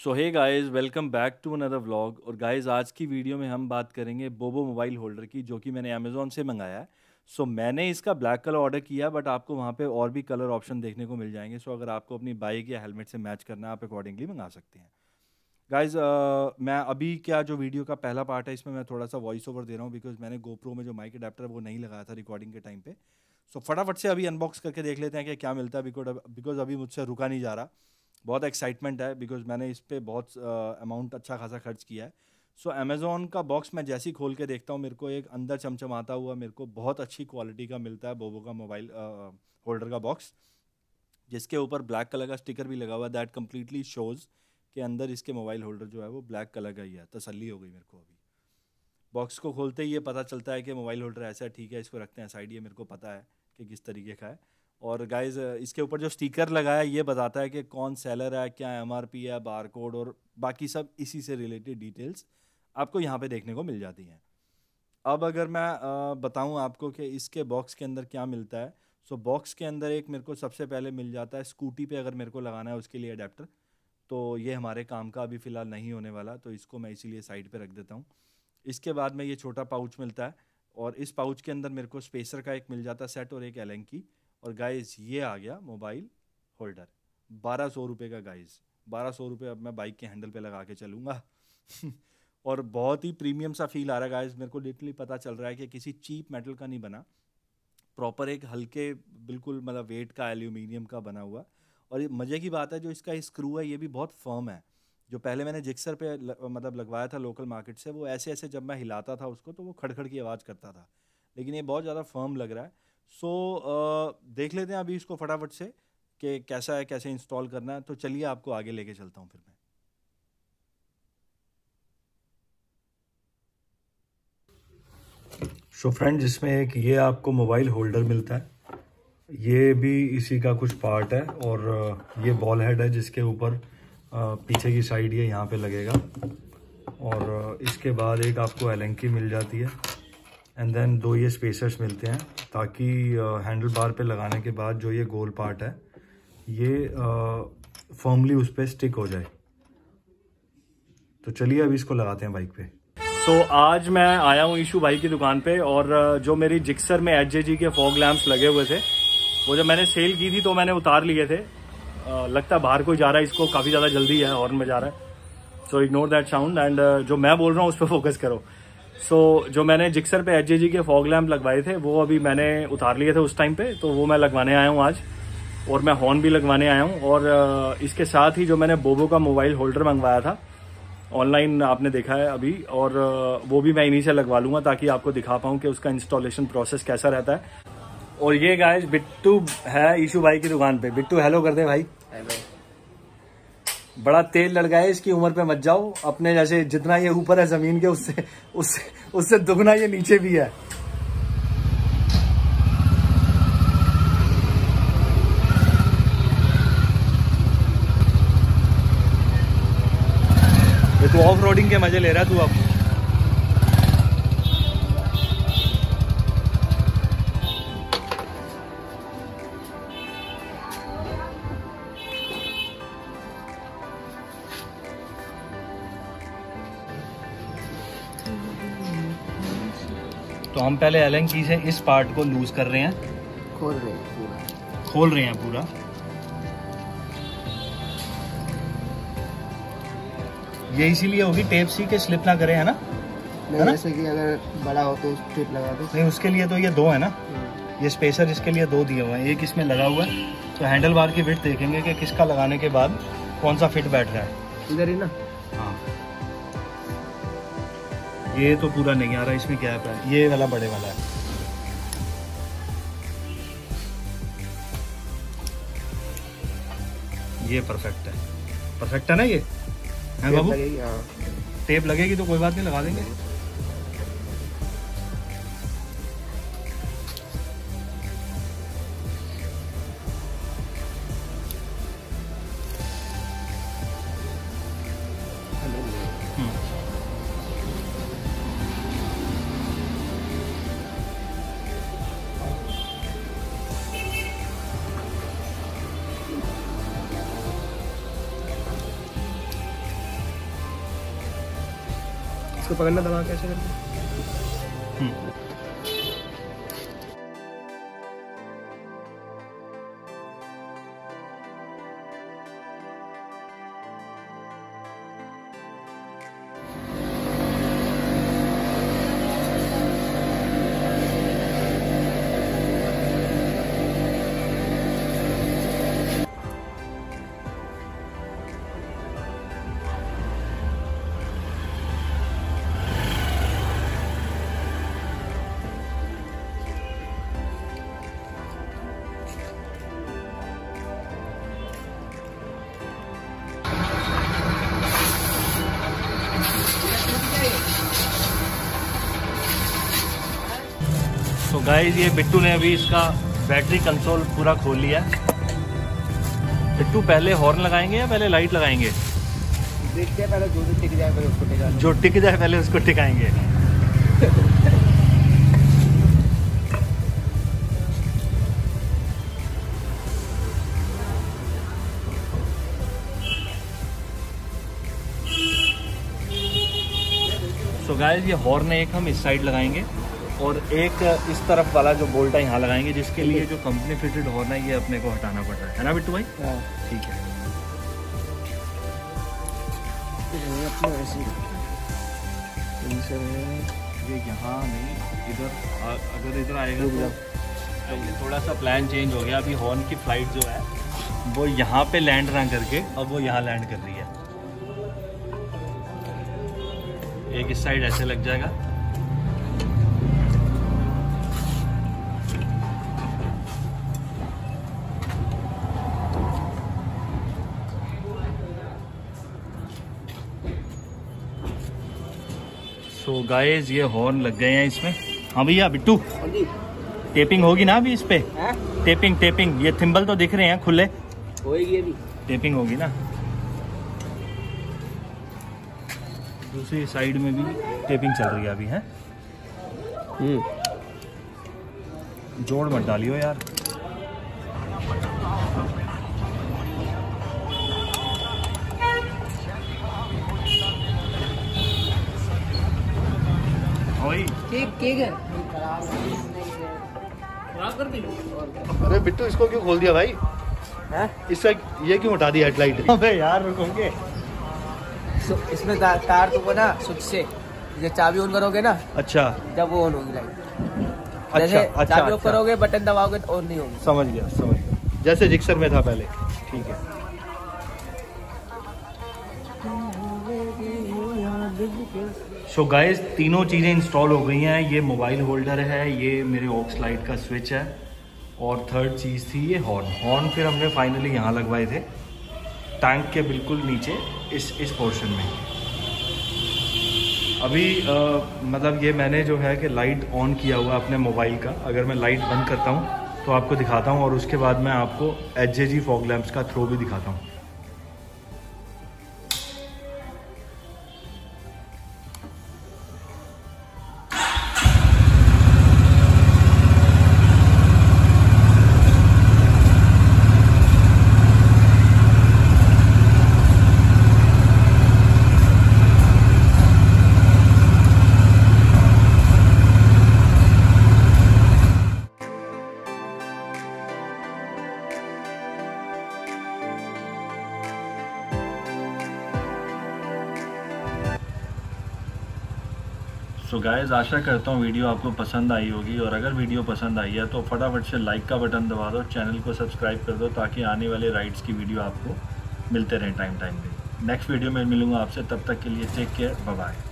So hey guys welcome back to another vlog और guys आज की वीडियो में हम बात करेंगे बोबो मोबाइल होल्डर की जो कि मैंने अमेज़ोन से मंगाया है। सो so, मैंने इसका ब्लैक कलर ऑर्डर किया बट आपको वहाँ पे और भी कलर ऑप्शन देखने को मिल जाएँगे। सो so, अगर आपको अपनी बाइक या हेलमेट से मैच करना है आप अकॉर्डिंगली मंगा सकते हैं। गाइज़ uh, मैं अभी क्या जो वीडियो का पहला पार्ट है इसमें मैं थोड़ा सा वॉइस ओवर दे रहा हूँ बिकॉज़ मैंने गोप्रो में जो माइक अडेप्टर वो नहीं लगाया था रिकॉर्डिंग के टाइम पे। सो so, फटाफट से अभी अनबॉक्स करके देख लेते हैं कि क्या मिलता है बिकॉज़ अभी मुझसे रुका नहीं जा रहा। बहुत एक्साइटमेंट है बिकॉज़ मैंने इस पर बहुत अमाउंट अच्छा खासा खर्च किया है। सो so, अमेज़ोन का बॉक्स मैं जैसे ही खोल के देखता हूँ मेरे को एक अंदर चमचमाता हुआ मेरे को बहुत अच्छी क्वालिटी का मिलता है बोबो का मोबाइल होल्डर का बॉक्स जिसके ऊपर ब्लैक कलर का स्टिकर भी लगा हुआ दैट कम्प्लीटली शोज़ के अंदर इसके मोबाइल होल्डर जो है वो ब्लैक कलर का ही है तसली हो गई मेरे को अभी। बॉक्स को खोलते ही ये पता चलता है कि मोबाइल होल्डर ऐसा है ठीक है इसको रखते हैं साइड ये मेरे को पता है कि किस तरीके का है। और गाइज़ इसके ऊपर जो स्टिकर लगाया, ये बताता है कि कौन सेलर है, क्या एमआरपी है बार कोड और बाकी सब इसी से रिलेटेड डिटेल्स आपको यहाँ पे देखने को मिल जाती हैं। अब अगर मैं बताऊँ आपको कि इसके बॉक्स के अंदर क्या मिलता है सो बॉक्स के अंदर एक मेरे को सबसे पहले मिल जाता है स्कूटी पे अगर मेरे को लगाना है उसके लिए अडेप्टर तो ये हमारे काम का अभी फ़िलहाल नहीं होने वाला तो इसको मैं इसीलिए साइड पे रख देता हूँ। इसके बाद में ये छोटा पाउच मिलता है और इस पाउच के अंदर मेरे को स्पेसर का एक मिल जाता है सेट और एक एलेंकी की। और गाइस ये आ गया मोबाइल होल्डर बारह सौ रुपये का गाइस बारह सौ रुपये अब मैं बाइक के हैंडल पे लगा के चलूँगा। और बहुत ही प्रीमियम सा फील आ रहा है गाइस मेरे को लिटरली पता चल रहा है कि किसी चीप मेटल का नहीं बना. प्रॉपर एक हल्के बिल्कुल मतलब वेट का एल्यूमिनियम का बना हुआ. और ये मज़े की बात है जो इसका स्क्रू है ये भी बहुत फर्म है. जो पहले मैंने जिक्सर पे ल, मतलब लगवाया था लोकल मार्केट से वो ऐसे ऐसे जब मैं हिलाता था उसको तो वो खड़खड़ की आवाज़ करता था. लेकिन ये बहुत ज़्यादा फर्म लग रहा है. सो so, uh, देख लेते हैं अभी इसको फटाफट से कि कैसा है कैसे इंस्टॉल करना है। तो चलिए आपको आगे लेके चलता हूँ फिर मैं। सो so फ्रेंड जिसमें एक ये आपको मोबाइल होल्डर मिलता है। ये भी इसी का कुछ पार्ट है और ये बॉल हेड है जिसके ऊपर पीछे की साइड ये यहाँ पे लगेगा। और इसके बाद एक आपको एलेंकी मिल जाती है। एंड देन दो ये स्पेसर्स मिलते हैं ताकि हैंडल बार पे लगाने के बाद जो ये गोल पार्ट है ये फॉर्मली उस पर स्टिक हो जाए। तो चलिए अभी इसको लगाते हैं बाइक पे। सो so, आज मैं आया हूँ ईशू भाई की दुकान पे और जो मेरी जिक्सर में एच के फॉग लैम्प्स लगे हुए थे वो जब मैंने सेल की थी तो मैंने उतार लिए थे। लगता है बाहर कोई जा रहा है इसको काफ़ी ज़्यादा जल्दी है हॉर्न में जा रहा है। So ignore that sound and जो मैं बोल रहा हूँ उस पर फोकस करो। सो so, जो मैंने जिक्सर पे एच के फॉग लैम्प लगवाए थे वो अभी मैंने उतार लिए थे उस टाइम पे तो वो मैं लगवाने आया हूँ आज। और मैं हॉर्न भी लगवाने आया हूँ। और इसके साथ ही जो मैंने बोबो का मोबाइल होल्डर मंगवाया था ऑनलाइन आपने देखा है अभी और वो भी मैं इन्हीं से लगवा लूँगा ताकि आपको दिखा पाऊँ कि उसका इंस्टॉलेशन प्रोसेस कैसा रहता है। और ये गाय बिट्टू है ईशू भाई की दुकान पे। बिट्टू हेलो कर दे भाई। बड़ा तेज लड़का है, इसकी उम्र पे मत जाओ। अपने जैसे जितना ये ऊपर है ज़मीन के, उससे उससे उससे दुगना ये नीचे भी है। तो ऑफ़ रोडिंग के मज़े ले रहा तू अब। तो हम पहले एलन की से इस पार्ट को लूज कर रहे हैं। खोल रहे हैं पूरा। खोल रहे हैं पूरा। ये इसीलिए होगी टेप सी के स्लिप ना करे है ना? नहीं जैसे कि अगर बड़ा हो तो टेप लगा दो। नहीं उसके लिए तो ये दो है ना? हम्म। ये स्पेसर इसके लिए दो दिए हुए हैं। एक इसमें लगा हुआ है। तो हैंडल बार की फिट देखेंगे कि किसका लगाने के बाद कौन सा फिट बैठ रहा है। इधर ही ना? ये तो पूरा नहीं आ रहा इसमें क्या है? ये वाला बड़े वाला है। ये परफेक्ट है। परफेक्ट है ना ये? है बाबू? टेप लगेगी तो कोई बात नहीं लगा देंगे। इसको पकड़ना दबा कैसे करते तो गाइस ये बिट्टू ने अभी इसका बैटरी कंसोल पूरा खोल लिया बिट्टू पहले हॉर्न लगाएँगे या पहले लाइट लगाएँगे? देखते हैं पहले जो टिक जाए पहले उसको टिका जो टिक जाए पहले उसको टिकाएँगे। सो गाइस ये हॉर्न एक हम इस साइड लगाएँगे। और एक इस तरफ़ वाला जो बोल्ट है यहाँ लगाएँगे जिसके लिए जो कंपनी फिटेड हॉर्न है ये अपने को हटाना पड़ रहा है। ना बिट्टू भाई? हाँ। ठीक है। ये यहाँ नहीं इधर अगर इधर आएगा तो थोड़ा सा प्लान चेंज हो गया। अभी हॉर्न की फ़्लाइट जो है वो यहाँ पे लैंड ना करके अब वो यहाँ लैंड कर रही है। एक इस साइड ऐसे लग जाएगा। सो गाइस ये हॉर्न लग गए हैं इसमें। हाँ भैया बिट्टू। टेपिंग होगी ना अभी इस पे? हैं? टेपिंग टेपिंग ये थिम्बल तो दिख रहे हैं खुले। अभी। टेपिंग होगी ना। दूसरी साइड में भी टेपिंग चल रही है अभी है? हम्म। जोड़ मत डालियो यार। ओए केक केक है। अरे बिट्टू इसको क्यों खोल दिया भाई? हैं? इसका ये क्यों हटा दी हेडलाइट? अबे यार रुकोगे। इसमें तार तो ना स्विच से जब चाबी ऑन करोगे ना अच्छा। जब वो ऑन होगी लाइट अच्छा अच्छा चाबी ऑफ़ अच्छा। करोगे बटन दबाओगे तो ऑन नहीं होगी। समझ गया समझ गया। जैसे जिक्सर में था पहले। ठीक है। सो गाइस तीनों चीज़ें इंस्टॉल हो गई हैं। ये मोबाइल होल्डर है ये मेरे ऑक्स लाइट का स्विच है। और थर्ड चीज़ थी ये हॉर्न हॉर्न फिर हमने फाइनली यहाँ लगवाए थे। टैंक के बिल्कुल नीचे इस इस पोर्शन में। अभी अ, मतलब ये मैंने जो है कि लाइट ऑन किया हुआ अपने मोबाइल का। अगर मैं लाइट बंद करता हूँ तो आपको दिखाता हूँ। और उसके बाद मैं आपको H J G fog lamps का थ्रो भी दिखाता हूँ। सो so गाइज़ आशा करता हूँ वीडियो आपको पसंद आई होगी और अगर वीडियो पसंद आई है तो फटाफट से लाइक का बटन दबा दो चैनल को सब्सक्राइब कर दो ताकि आने वाले राइड्स की वीडियो आपको मिलते रहें टाइम टाइम पे नेक्स्ट वीडियो में मिलूँगा आपसे, तब तक के लिए टेक केयर बाय